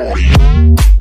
Bora!